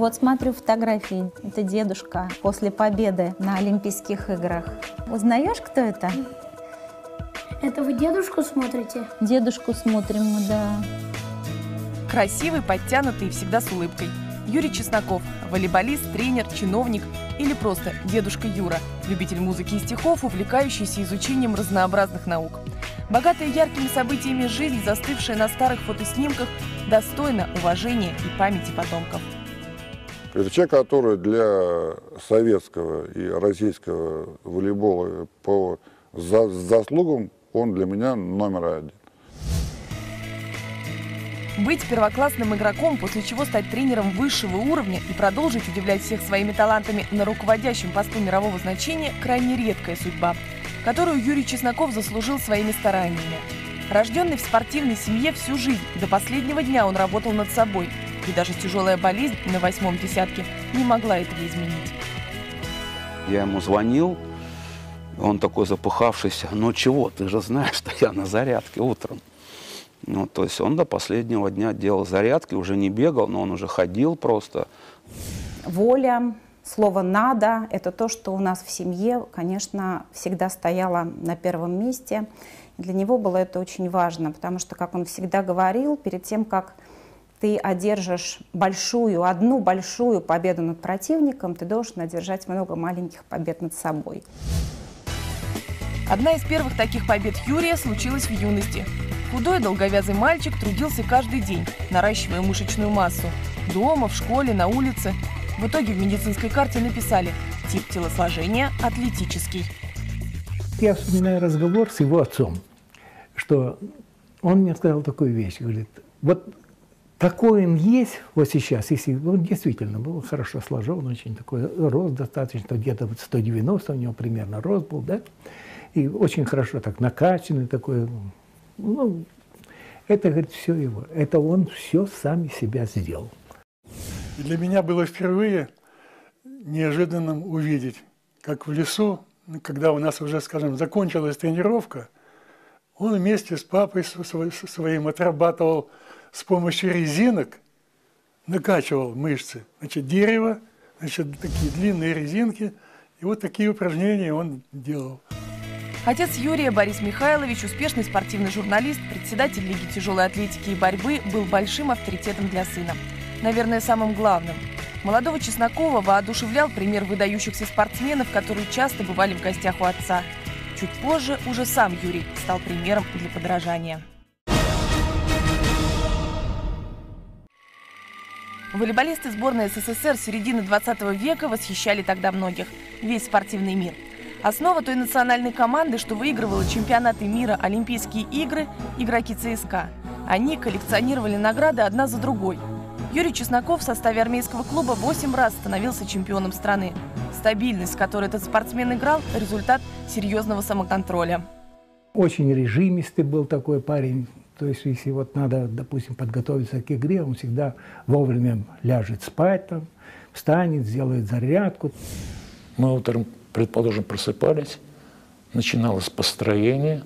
Вот смотрю фотографии. Это дедушка после победы на Олимпийских играх. Узнаешь, кто это? Это вы дедушку смотрите? Дедушку смотрим мы, да. Красивый, подтянутый и всегда с улыбкой. Юрий Чесноков – волейболист, тренер, чиновник или просто дедушка Юра – любитель музыки и стихов, увлекающийся изучением разнообразных наук. Богатая яркими событиями жизнь, застывшая на старых фотоснимках, достойна уважения и памяти потомков. Это человек, который для советского и российского волейбола по заслугам, он для меня номер один. Быть первоклассным игроком, после чего стать тренером высшего уровня и продолжить удивлять всех своими талантами на руководящем посту мирового значения – крайне редкая судьба, которую Юрий Чесноков заслужил своими стараниями. Рожденный в спортивной семье всю жизнь, до последнего дня он работал над собой, и даже тяжелая болезнь на восьмом десятке не могла этого изменить. Я ему звонил, он такой запыхавшийся, ну чего, ты же знаешь, что я на зарядке утром. Ну, то есть он до последнего дня делал зарядки, уже не бегал, но он уже ходил просто. Воля, слово «надо» — это то, что у нас в семье, конечно, всегда стояло на первом месте. Для него было это очень важно, потому что, как он всегда говорил, перед тем, как ты одержишь большую, одну большую победу над противником, ты должен одержать много маленьких побед над собой. Одна из первых таких побед Юрия случилась в юности. Худой долговязый мальчик трудился каждый день, наращивая мышечную массу. Дома, в школе, на улице. В итоге в медицинской карте написали «тип телосложения атлетический». Я вспоминаю разговор с его отцом, что он мне сказал такую вещь, говорит, вот такой он есть вот сейчас, если он действительно был хорошо сложен, очень такой рост достаточно, где-то 190 у него примерно рост был, да, и очень хорошо так накачанный такой, ну, это, говорит, все его. Это он все сам себя сделал. Для меня было впервые неожиданным увидеть, как в лесу, когда у нас уже, скажем, закончилась тренировка, он вместе с папой своим отрабатывал с помощью резинок, накачивал мышцы. Значит, дерево, значит, такие длинные резинки, и вот такие упражнения он делал. Отец Юрия Борис Михайлович, успешный спортивный журналист, председатель Лиги тяжелой атлетики и борьбы, был большим авторитетом для сына. Наверное, самым главным. Молодого Чеснокова воодушевлял пример выдающихся спортсменов, которые часто бывали в гостях у отца. Чуть позже уже сам Юрий стал примером для подражания. Волейболисты сборной СССР середины 20 века восхищали тогда многих. Весь спортивный мир – Основа той национальной команды, что выигрывала чемпионаты мира, Олимпийские игры – игроки ЦСКА. Они коллекционировали награды одна за другой. Юрий Чесноков в составе армейского клуба 8 раз становился чемпионом страны. Стабильность, с которой этот спортсмен играл – результат серьезного самоконтроля. Очень режимистый был такой парень. То есть, если вот надо, допустим, подготовиться к игре, он всегда вовремя ляжет спать, там, встанет, сделает зарядку. Мы утром предположим, просыпались, начиналось построение,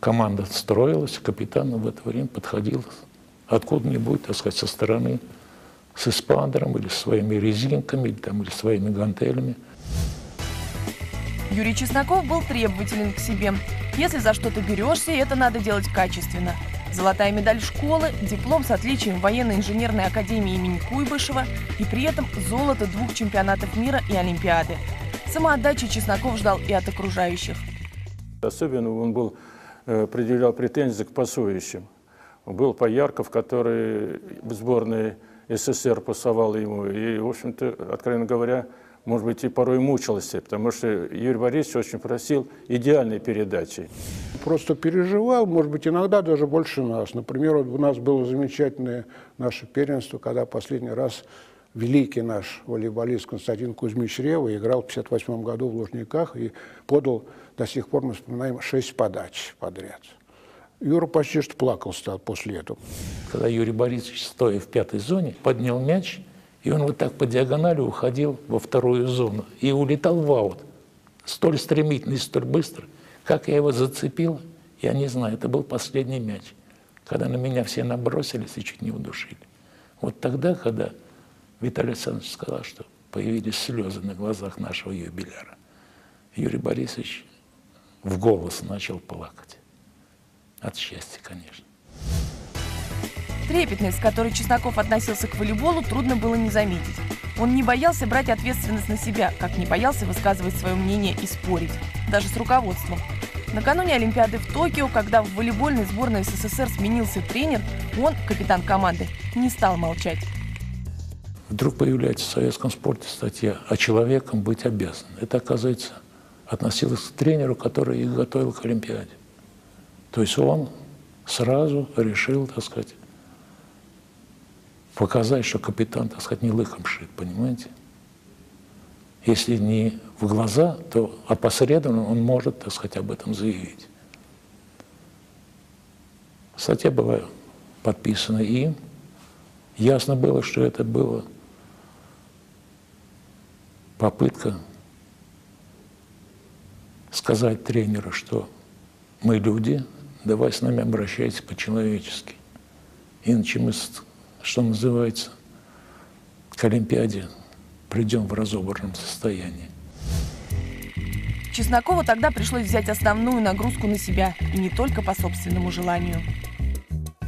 команда строилась, капитан в это время подходил откуда-нибудь, так сказать, со стороны, с эспандером или своими резинками, или, там, или своими гантелями. Юрий Чесноков был требователен к себе. Если за что-то берешься, это надо делать качественно. Золотая медаль школы, диплом с отличием военно-инженерной академии имени Куйбышева и при этом золото двух чемпионатов мира и Олимпиады. Самоотдачи Чесноков ждал и от окружающих. Особенно он был, э, предъявлял претензии к пасующим. Был Поярков, который в сборной СССР пасовал ему. И, в общем-то, откровенно говоря, может быть, и порой мучился, потому что Юрий Борисович очень просил идеальной передачи. Просто переживал, может быть, иногда даже больше нас. Например, вот у нас было замечательное наше первенство, когда последний раз великий наш волейболист Константин Кузьмич Рева играл в 1958 году в Лужниках и подал, до сих пор мы вспоминаем, шесть подач подряд. Юра почти что плакал стал после этого. Когда Юрий Борисович, стоя в пятой зоне, поднял мяч – и он вот так по диагонали уходил во вторую зону и улетал в аут. Столь стремительно и столь быстро. Как я его зацепил, я не знаю. Это был последний мяч. Когда на меня все набросились и чуть не удушили. Вот тогда, когда Виталий Александрович сказал, что появились слезы на глазах нашего юбиляра, Юрий Борисович в голос начал плакать. От счастья, конечно. Трепетность, с которой Чесноков относился к волейболу, трудно было не заметить. Он не боялся брать ответственность на себя, как не боялся высказывать свое мнение и спорить, даже с руководством. Накануне Олимпиады в Токио, когда в волейбольной сборной СССР сменился тренер, он, капитан команды, не стал молчать. Вдруг появляется в советском спорте статья «А человеком быть обязан». Это, оказывается, относилось к тренеру, который их готовил к Олимпиаде. То есть он сразу решил, так сказать, показать, что капитан, так сказать, не лыхом шит, понимаете? Если не в глаза, то опосредованно он может, так сказать, об этом заявить. Статья была подписана им. Ясно было, что это была попытка сказать тренеру, что мы люди, давай с нами обращайся по-человечески. Иначе мы что называется, к Олимпиаде придем в разобранном состоянии. Чеснокову тогда пришлось взять основную нагрузку на себя, и не только по собственному желанию.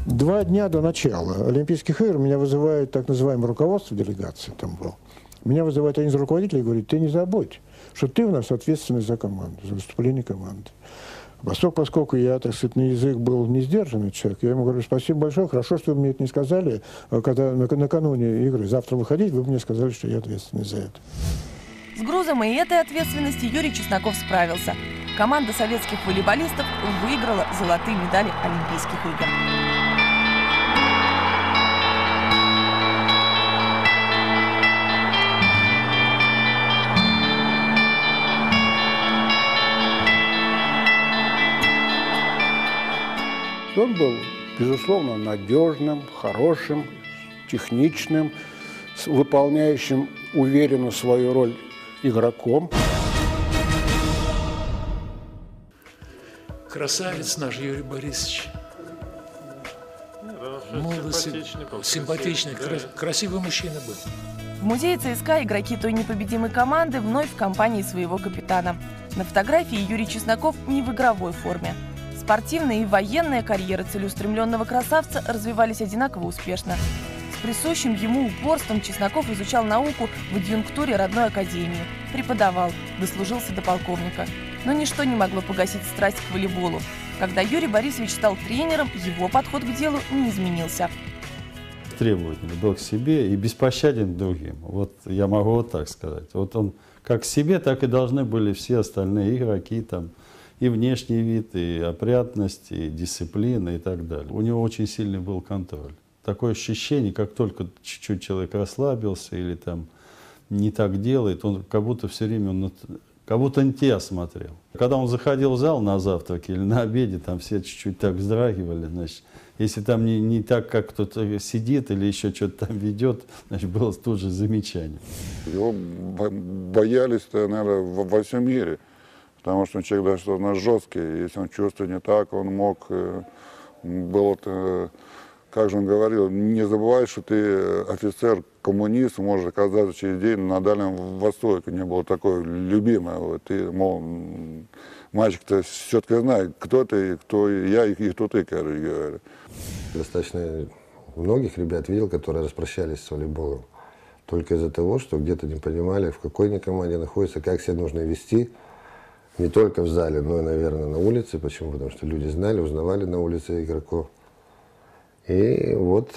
Два дня до начала Олимпийских игр меня вызывает так называемое руководство делегации, там был. Меня вызывает один из руководителей и говорит, ты не забудь, что ты у нас ответственный за команду, за выступление команды. Поскольку, поскольку я, так сказать, на язык был не сдержанный человек, я ему говорю, спасибо большое, хорошо, что вы мне это не сказали, а когда накануне игры, завтра выходить, вы мне сказали, что я ответственный за это. С грузом и этой ответственности Юрий Чесноков справился. Команда советских волейболистов выиграла золотые медали Олимпийских игр. Он был, безусловно, надежным, хорошим, техничным, выполняющим уверенно свою роль игроком. Красавец наш Юрий Борисович. Молодой, симпатичный, симпатичный красивый мужчина был. В музее ЦСКА игроки той непобедимой команды вновь в компании своего капитана. На фотографии Юрий Чесноков не в игровой форме – Спортивная и военная карьера целеустремленного красавца развивались одинаково успешно. С присущим ему упорством Чесноков изучал науку в адъюнктуре родной академии, преподавал, дослужился до полковника. Но ничто не могло погасить страсть к волейболу. Когда Юрий Борисович стал тренером, его подход к делу не изменился. Требовательный был к себе и беспощаден другим. Вот я могу вот так сказать. Вот он как к себе, так и должны были все остальные игроки там, и внешний вид, и опрятность, и дисциплина и так далее. У него очень сильный был контроль. Такое ощущение, как только чуть-чуть человек расслабился или там не так делает, он как будто все время он как будто на тебя смотрел. Когда он заходил в зал на завтрак или на обеде, там все чуть-чуть так вздрагивали, значит, если там не, не так, как кто-то сидит или еще что-то там ведет, значит, было тут же замечание. Его боялись, наверное, во всем мире. Потому что человек достаточно жесткий. Если он чувствует не так, он мог... Э, был, как же он говорил, не забывай, что ты офицер, коммунист, можешь оказаться через день на Дальнем Востоке. Не было такой любимый. Вот, ты, мол, мальчик-то все-таки знает, кто ты, кто я и кто ты, короче говоря. Достаточно многих ребят видел, которые распрощались с волейболом. Только из-за того, что где-то не понимали, в какой они команде находятся, как себя нужно вести – не только в зале, но и, наверное, на улице. Почему? Потому что люди знали, узнавали на улице игроков. И вот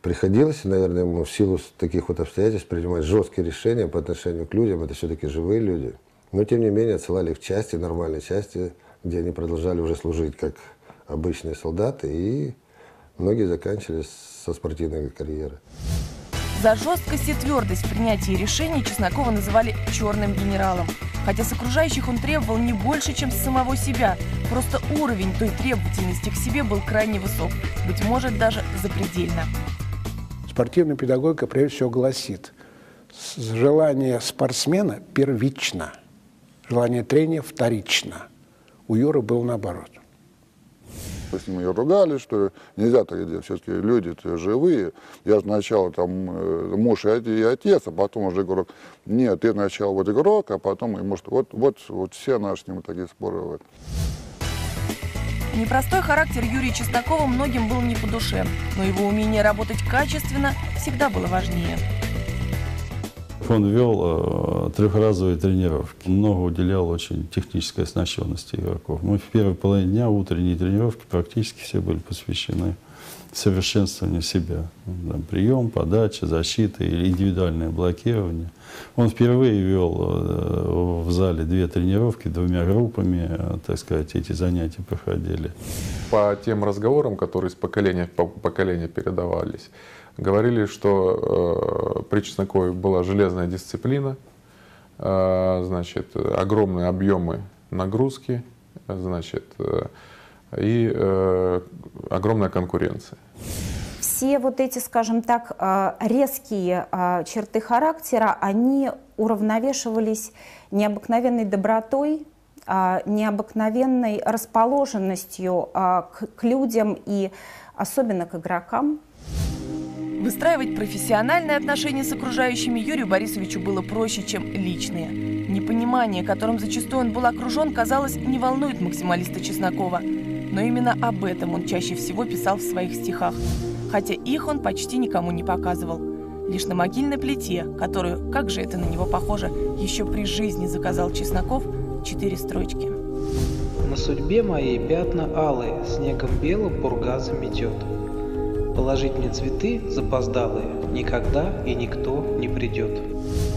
приходилось, наверное, ему в силу таких вот обстоятельств принимать жесткие решения по отношению к людям. Это все-таки живые люди. Но, тем не менее, отсылали их в части, нормальные части, где они продолжали уже служить как обычные солдаты. И многие заканчивали со спортивной карьерой. За жесткость и твердость в принятии решений Чеснокова называли «черным генералом». Хотя с окружающих он требовал не больше, чем с самого себя. Просто уровень той требовательности к себе был крайне высок. Быть может, даже запредельно. Спортивная педагогика прежде всего гласит, желание спортсмена первично, желание тренера вторично. У Юры было наоборот. Мы с ним и ругались, что нельзя так делать. Все-таки люди живые. Я сначала там э, муж и отец, а потом уже говорю, нет, ты сначала вот игрок, а потом, и может, вот, вот, вот все наши с ним такие споры. Вот. Непростой характер Юрия Чеснокова многим был не по душе, но его умение работать качественно всегда было важнее. Он вел э, трехразовые тренировки, много уделял очень технической оснащенности игроков. Мы в первой половине дня утренние тренировки практически все были посвящены совершенствованию себя. Там, прием, подача, защита или индивидуальное блокирование. Он впервые вел э, в зале две тренировки двумя группами, э, так сказать, эти занятия проходили. По тем разговорам, которые из поколения в поколение передавались, говорили, что э, при Чеснокове была железная дисциплина, э, значит, огромные объемы нагрузки, значит, э, и огромная конкуренция. Все вот эти, скажем так, резкие черты характера, они уравновешивались необыкновенной добротой, необыкновенной расположенностью к людям и особенно к игрокам. Выстраивать профессиональные отношения с окружающими Юрию Борисовичу было проще, чем личные. Непонимание, которым зачастую он был окружен, казалось, не волнует максималиста Чеснокова. Но именно об этом он чаще всего писал в своих стихах. Хотя их он почти никому не показывал. Лишь на могильной плите, которую, как же это на него похоже, еще при жизни заказал Чесноков, четыре строчки. На судьбе моей пятна алые, снегом белым пурга заметет. Положить мне цветы запоздалые никогда и никто не придет.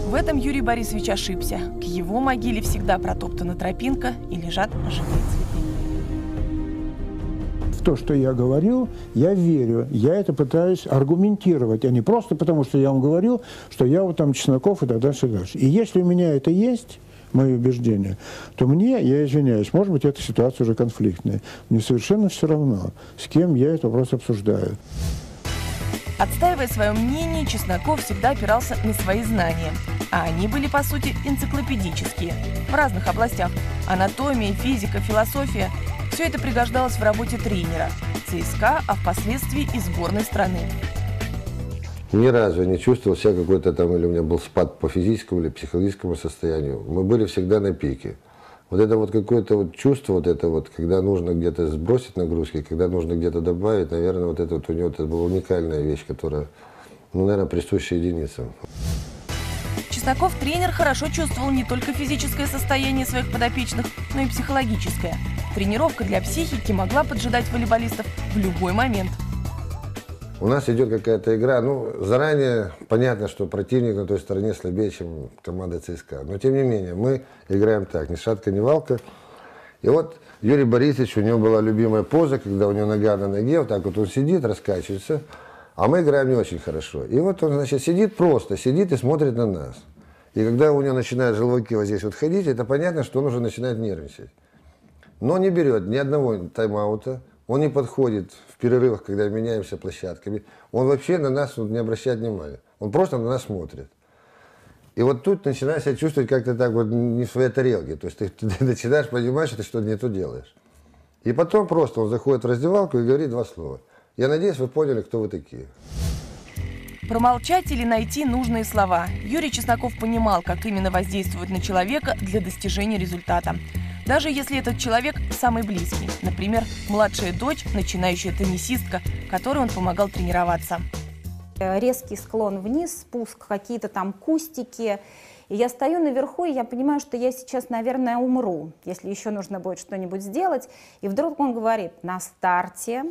В этом Юрий Борисович ошибся. К его могиле всегда протоптана тропинка и лежат живые цветы. В то, что я говорю, я верю. Я это пытаюсь аргументировать, а не просто потому, что я вам говорю, что я вот там Чесноков и так дальше, и дальше. И если у меня это есть, мои убеждения, то мне, я извиняюсь, может быть, эта ситуация уже конфликтная. Мне совершенно все равно, с кем я этот вопрос обсуждаю. Отстаивая свое мнение, Чесноков всегда опирался на свои знания. А они были, по сути, энциклопедические. В разных областях. Анатомия, физика, философия. Все это пригождалось в работе тренера. ЦСКА, а впоследствии и сборной страны. Ни разу не чувствовал себя какой-то там, или у меня был спад по физическому или психологическому состоянию. Мы были всегда на пике. Вот это вот какое-то вот чувство, вот это вот, когда нужно где-то сбросить нагрузки, когда нужно где-то добавить, наверное, вот это вот у него это была уникальная вещь, которая, ну, наверное, присуща единицам. Чесноков тренер хорошо чувствовал не только физическое состояние своих подопечных, но и психологическое. Тренировка для психики могла поджидать волейболистов в любой момент – у нас идет какая-то игра, ну, заранее понятно, что противник на той стороне слабее, чем команда ЦСКА. Но, тем не менее, мы играем так, ни шатка, ни валка. И вот Юрий Борисович, у него была любимая поза, когда у него нога на ноге, вот так вот он сидит, раскачивается, а мы играем не очень хорошо. И вот он, значит, сидит просто, сидит и смотрит на нас. И когда у него начинают желваки вот здесь вот ходить, это понятно, что он уже начинает нервничать. Но не берет ни одного тайм-аута, он не подходит в перерывах, когда меняемся площадками. Он вообще на нас не обращает внимания. Он просто на нас смотрит. И вот тут начинаешь себя чувствовать как-то так вот не в своей тарелке. То есть ты, ты начинаешь понимать, что ты что-то не то делаешь. И потом просто он заходит в раздевалку и говорит два слова. Я надеюсь, вы поняли, кто вы такие. Промолчать или найти нужные слова. Юрий Чесноков понимал, как именно воздействовать на человека для достижения результата даже если этот человек самый близкий, например, младшая дочь, начинающая теннисистка, которой он помогал тренироваться. Резкий склон вниз, спуск, какие-то там кустики. И я стою наверху, и я понимаю, что я сейчас, наверное, умру, если еще нужно будет что-нибудь сделать. И вдруг он говорит, на старте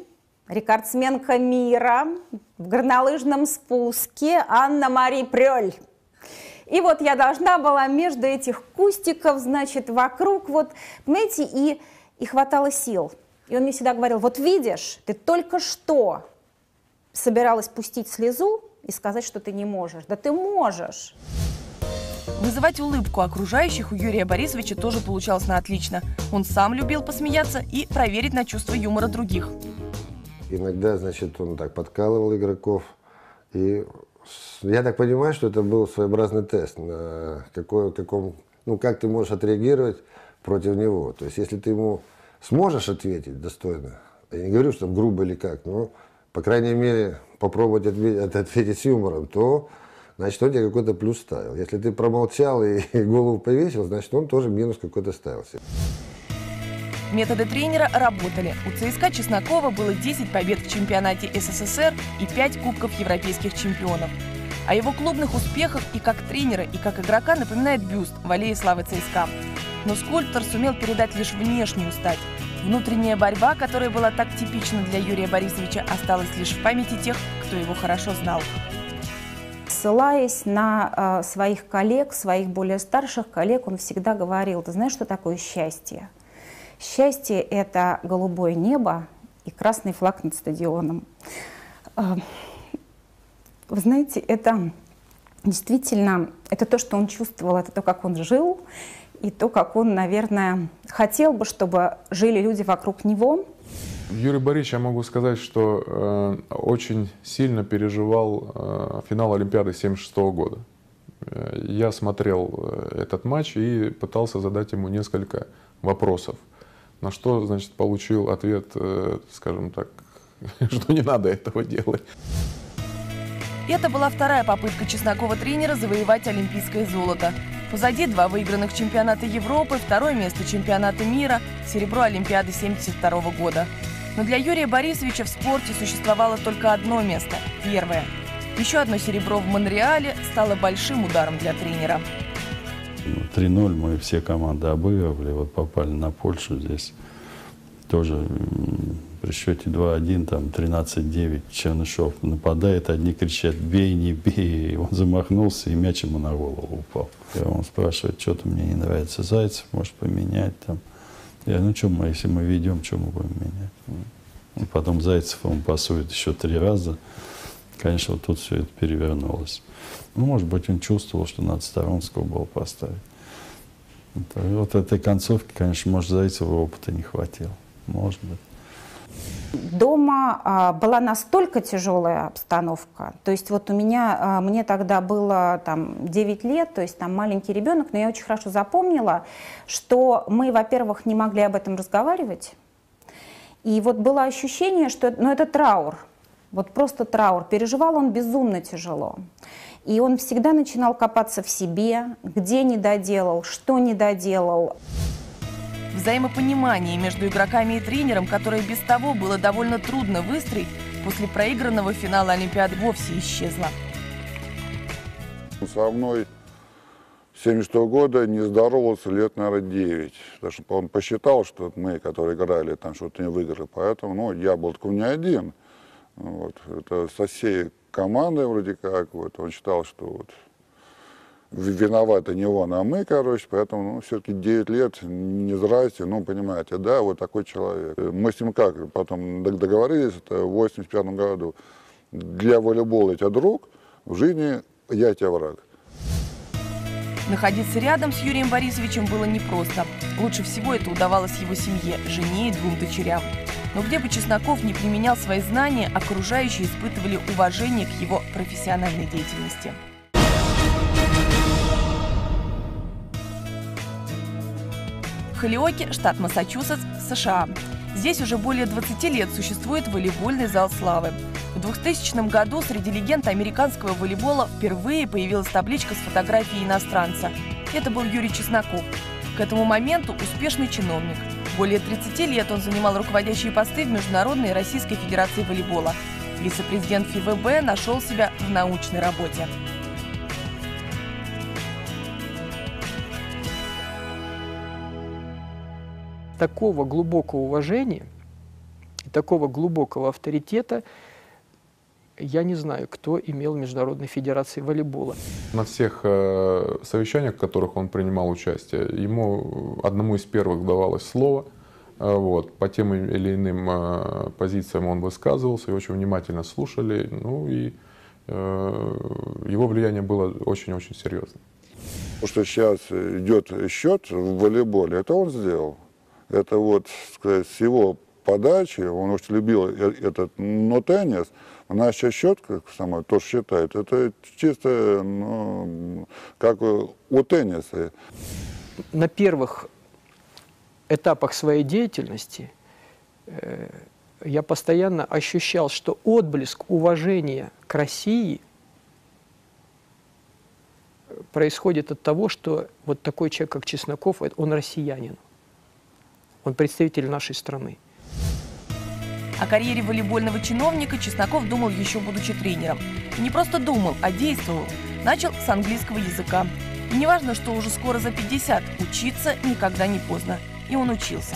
рекордсменка мира в горнолыжном спуске Анна-Мари Прёль. И вот я должна была между этих кустиков, значит, вокруг, вот, понимаете, и, и хватало сил. И он мне всегда говорил, вот видишь, ты только что собиралась пустить слезу и сказать, что ты не можешь. Да ты можешь. Вызывать улыбку окружающих у Юрия Борисовича тоже получалось на отлично. Он сам любил посмеяться и проверить на чувство юмора других. Иногда, значит, он так подкалывал игроков, и я так понимаю, что это был своеобразный тест, на какой, каком, ну, как ты можешь отреагировать против него. То есть, если ты ему сможешь ответить достойно, Я не говорю, что там грубо или как, но, по крайней мере, попробовать ответить, ответить с юмором, то значит, он тебе какой-то плюс ставил. Если ты промолчал и, и голову повесил, значит, он тоже минус какой-то ставил себе. Методы тренера работали. У ЦСКА Чеснокова было 10 побед в чемпионате СССР и 5 кубков европейских чемпионов. О его клубных успехах и как тренера, и как игрока напоминает бюст в аллее славы ЦСКА. Но скульптор сумел передать лишь внешнюю стать. Внутренняя борьба, которая была так типична для Юрия Борисовича, осталась лишь в памяти тех, кто его хорошо знал. Ссылаясь на э, своих коллег, своих более старших коллег, он всегда говорил, ты знаешь, что такое счастье? Счастье – это голубое небо и красный флаг над стадионом. Э, вы знаете, это действительно, это то, что он чувствовал, это то, как он жил, и то, как он, наверное, хотел бы, чтобы жили люди вокруг него. Юрий Борисович, я могу сказать, что э, очень сильно переживал э, финал Олимпиады 1976 года. Э, я смотрел э, этот матч и пытался задать ему несколько вопросов. На что, значит, получил ответ, э, скажем так, что не надо этого делать. Это была вторая попытка Чеснокова тренера завоевать олимпийское золото. Позади два выигранных чемпионата Европы, второе место чемпионата мира, серебро Олимпиады 1972 года. Но для Юрия Борисовича в спорте существовало только одно место – первое. Еще одно серебро в Монреале стало большим ударом для тренера. 3-0 мы все команды обыгрывали, вот попали на Польшу здесь. Тоже при счете 2-1, там 13-9, Чернышов нападает, одни кричат «бей, не бей», он замахнулся и мяч ему на голову упал. И он спрашивает, что-то мне не нравится, Зайцев может поменять там. Я, ну что мы, если мы ведем, что мы будем менять? И потом Зайцев ему пасует еще три раза. Конечно, вот тут все это перевернулось. Ну, может быть, он чувствовал, что надо Сторонского был поставить. Вот, вот этой концовки, конечно, может, Зайцева опыта не хватило. Может быть. Дома а, была настолько тяжелая обстановка. То есть вот у меня, а, мне тогда было там 9 лет, то есть там маленький ребенок, но я очень хорошо запомнила, что мы, во-первых, не могли об этом разговаривать. И вот было ощущение, что ну, это траур, вот просто траур. Переживал он безумно тяжело. И он всегда начинал копаться в себе, где не доделал, что не доделал. Взаимопонимание между игроками и тренером, которое без того было довольно трудно выстроить, после проигранного финала Олимпиады вовсе исчезло. Со мной 76 года не здоровался лет, наверное, 9. Потому что он посчитал, что мы, которые играли, там что-то не выиграли. Поэтому ну, я был такой не один. Вот. Это со всей командой вроде как. Вот. Он считал, что вот, виноваты не он, а мы, короче, поэтому, ну, все-таки 9 лет, не здрасте, ну, понимаете, да, вот такой человек. Мы с ним как, потом договорились, это в 85 году, для волейбола я тебя друг, в жизни я тебя враг. Находиться рядом с Юрием Борисовичем было непросто. Лучше всего это удавалось его семье, жене и двум дочерям. Но где бы Чесноков не применял свои знания, окружающие испытывали уважение к его профессиональной деятельности. Холиоке, штат Массачусетс, США. Здесь уже более 20 лет существует волейбольный зал славы. В 2000 году среди легенд американского волейбола впервые появилась табличка с фотографией иностранца. Это был Юрий Чесноков. К этому моменту успешный чиновник. Более 30 лет он занимал руководящие посты в Международной Российской Федерации волейбола. Вице-президент ФИВБ нашел себя в научной работе. такого глубокого уважения, такого глубокого авторитета я не знаю, кто имел Международной Федерации волейбола. На всех э, совещаниях, в которых он принимал участие, ему одному из первых давалось слово. Э, вот, по тем или иным э, позициям он высказывался и очень внимательно слушали. Ну и э, его влияние было очень-очень серьезным. То, что сейчас идет счет в волейболе, это он сделал. Это вот, сказать, с его подачи, он очень любил э, этот, но теннис, она счет, как сама тоже считает, это чисто, ну, как у тенниса. На первых этапах своей деятельности э, я постоянно ощущал, что отблеск уважения к России происходит от того, что вот такой человек, как Чесноков, он россиянин. Он представитель нашей страны. О карьере волейбольного чиновника Чесноков думал еще будучи тренером. И не просто думал, а действовал. Начал с английского языка. И неважно, что уже скоро за 50, учиться никогда не поздно. И он учился.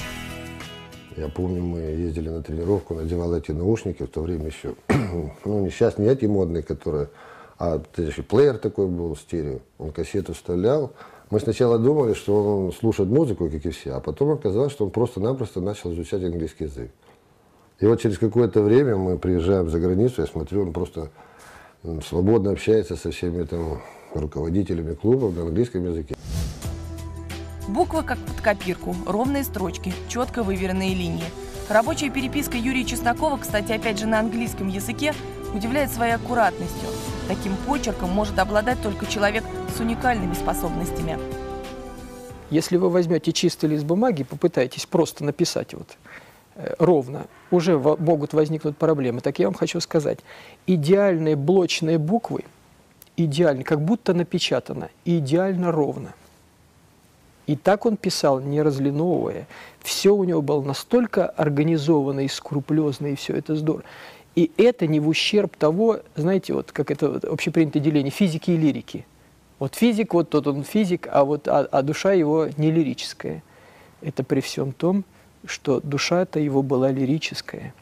Я помню, мы ездили на тренировку, надевал эти наушники, в то время еще, ну, не сейчас не эти модные, которые, а еще плеер такой был, стерео. Он кассету вставлял. Мы сначала думали, что он слушает музыку, как и все, а потом оказалось, что он просто-напросто начал изучать английский язык. И вот через какое-то время мы приезжаем за границу, я смотрю, он просто свободно общается со всеми там руководителями клубов на английском языке. Буквы как под копирку, ровные строчки, четко выверенные линии. Рабочая переписка Юрия Чеснокова, кстати, опять же на английском языке, удивляет своей аккуратностью. Таким почерком может обладать только человек с уникальными способностями. Если вы возьмете чистый лист бумаги, попытаетесь просто написать вот ровно, уже могут возникнуть проблемы. Так я вам хочу сказать, идеальные блочные буквы, идеально, как будто напечатано, идеально ровно. И так он писал, не разлиновывая. Все у него было настолько организовано и скрупулезно, и все это здорово. И это не в ущерб того, знаете, вот как это вот общепринятое деление физики и лирики. Вот физик, вот тот он физик, а, вот, а, а душа его не лирическая. Это при всем том, что душа-то его была лирическая.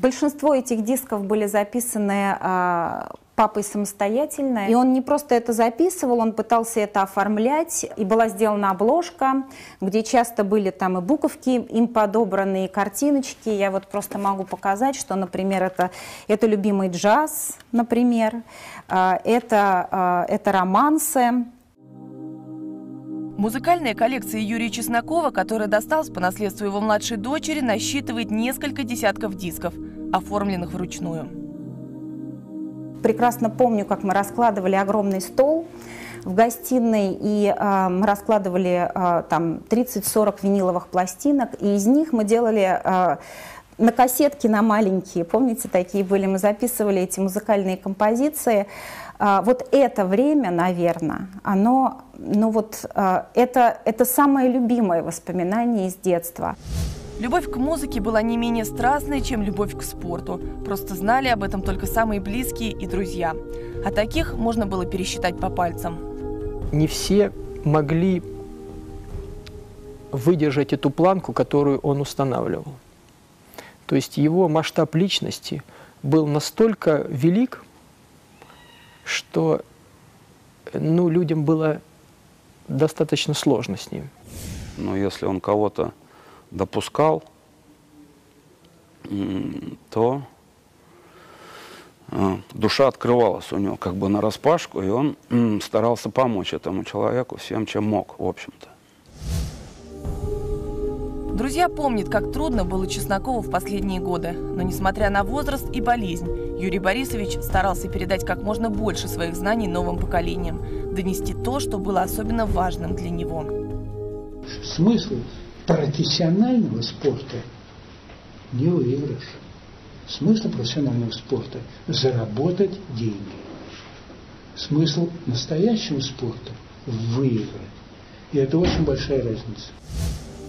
Большинство этих дисков были записаны а, папой самостоятельно. И он не просто это записывал, он пытался это оформлять. И была сделана обложка, где часто были там и буковки им подобраны, и картиночки. Я вот просто могу показать, что, например, это, это любимый джаз, например, а, это, а, это романсы. Музыкальная коллекция Юрия Чеснокова, которая досталась по наследству его младшей дочери, насчитывает несколько десятков дисков, оформленных вручную. Прекрасно помню, как мы раскладывали огромный стол в гостиной, и э, мы раскладывали э, там 30-40 виниловых пластинок, и из них мы делали э, на кассетки, на маленькие, помните, такие были, мы записывали эти музыкальные композиции. А, вот это время, наверное, оно, ну вот, а, это, это самое любимое воспоминание из детства. Любовь к музыке была не менее страстной, чем любовь к спорту. Просто знали об этом только самые близкие и друзья. А таких можно было пересчитать по пальцам. Не все могли выдержать эту планку, которую он устанавливал. То есть его масштаб личности был настолько велик, что ну, людям было достаточно сложно с ним. Но если он кого-то допускал, то э, душа открывалась у него как бы на распашку, и он старался помочь этому человеку всем, чем мог, в общем-то. Друзья помнят, как трудно было Чеснокову в последние годы. Но несмотря на возраст и болезнь, Юрий Борисович старался передать как можно больше своих знаний новым поколениям, донести то, что было особенно важным для него. Смысл профессионального спорта не выигрыш. Смысл профессионального спорта – заработать деньги. Смысл настоящего спорта – выиграть. И это очень большая разница.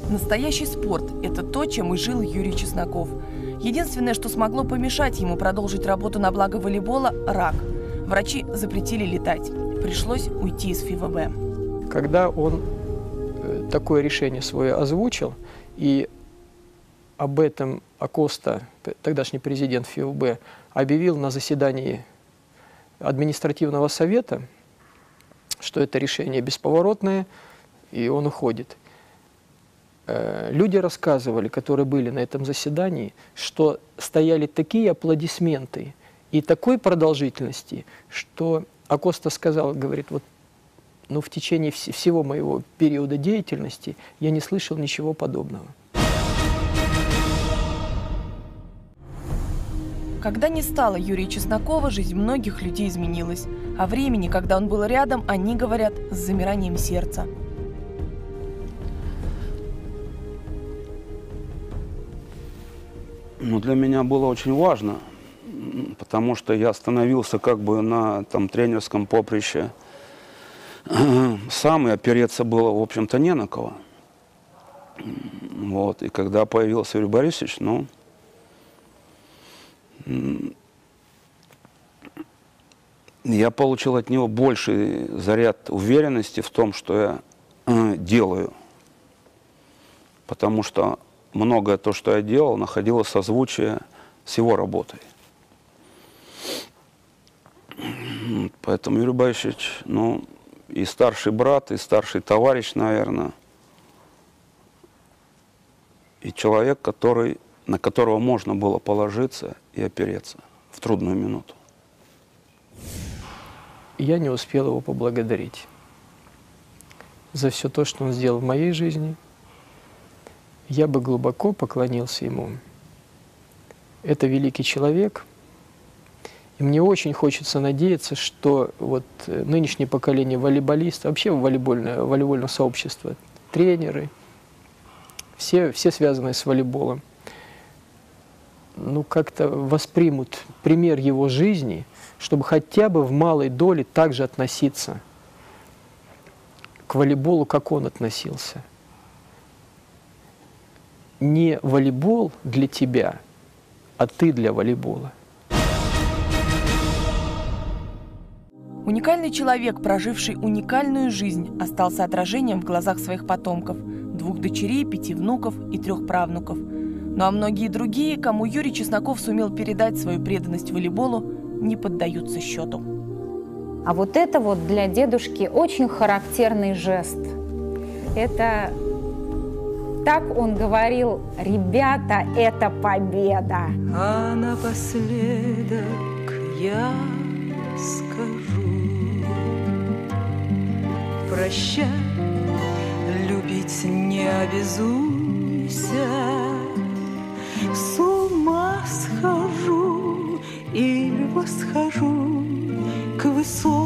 Настоящий спорт – это то, чем и жил Юрий Чесноков. Единственное, что смогло помешать ему продолжить работу на благо волейбола – рак. Врачи запретили летать. Пришлось уйти из ФИВБ. Когда он такое решение свое озвучил, и об этом Акоста, тогдашний президент ФИУБ, объявил на заседании административного совета, что это решение бесповоротное, и он уходит. Э, люди рассказывали, которые были на этом заседании, что стояли такие аплодисменты и такой продолжительности, что Акоста сказал, говорит, вот но в течение вс всего моего периода деятельности я не слышал ничего подобного. Когда не стало Юрия Чеснокова, жизнь многих людей изменилась. О времени, когда он был рядом, они говорят с замиранием сердца. Ну, для меня было очень важно, потому что я становился как бы на там, тренерском поприще сам, и опереться было, в общем-то, не на кого. Вот, и когда появился Юрий Борисович, ну, я получил от него больший заряд уверенности в том, что я э, делаю. Потому что многое то, что я делал, находило созвучие с его работой. Поэтому Юрий Борисович, ну, и старший брат, и старший товарищ, наверное, и человек, который, на которого можно было положиться и опереться в трудную минуту. Я не успел его поблагодарить за все то, что он сделал в моей жизни. Я бы глубоко поклонился ему. Это великий человек – и мне очень хочется надеяться, что вот э, нынешнее поколение волейболистов, вообще волейбольное, волейбольное сообщество, тренеры, все, все связанные с волейболом, ну, как-то воспримут пример его жизни, чтобы хотя бы в малой доле также относиться к волейболу, как он относился. Не волейбол для тебя, а ты для волейбола – Уникальный человек, проживший уникальную жизнь, остался отражением в глазах своих потомков – двух дочерей, пяти внуков и трех правнуков. Ну а многие другие, кому Юрий Чесноков сумел передать свою преданность волейболу, не поддаются счету. А вот это вот для дедушки очень характерный жест. Это так он говорил, ребята, это победа. А напоследок я скажу прощай, любить не обязуйся. С ума схожу или восхожу к высокой